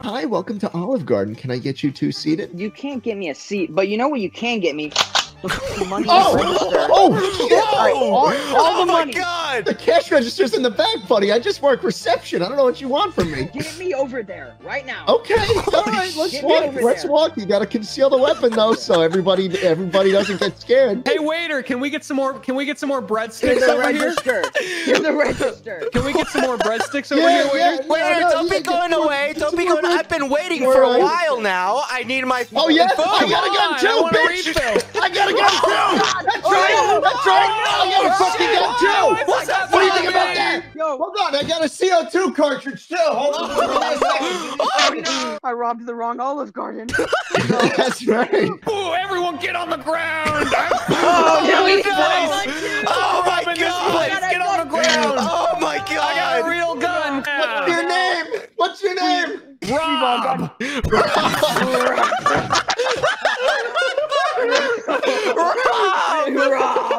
Hi, welcome to Olive Garden. Can I get you two seated? You can't get me a seat, but you know what you can get me? The money Oh! register. Oh, shit! All, all oh the my money. god! The cash register's in the back, buddy. I just work reception. I don't know what you want from me. Get me over there right now. Okay, all right, let's Get walk. Let's there. walk. You gotta conceal the weapon though, so everybody everybody doesn't get scared. Hey waiter, can we get some more? Can we get some more Here's breadsticks the over here? register. Here's the register. Can we get some more breadsticks over Yeah, here, yeah. waiter? No, Waiter, no, don't yeah, be get going some more- away. Don't be going. bread. I've been waiting All for a while now. I need my Oh yeah, food. I gotta Come go on, too, want a bitch. refill. I gotta go too. Oh, That's right. Oh, That's right. I gotta fucking go too. Oh, What's up, What do you think about that? Yo, Hold on, I got a CO2 cartridge too. Hold on. Give me a second. oh no! I robbed the wrong Olive Garden. That's right. Ooh, everyone get on the ground! Oh, no, no, he's no. nice. Oh my Robbing this God. place. Get on the ground! Oh my I got a god! real gun! What's your name? What's your name? Rob! Rob! raw.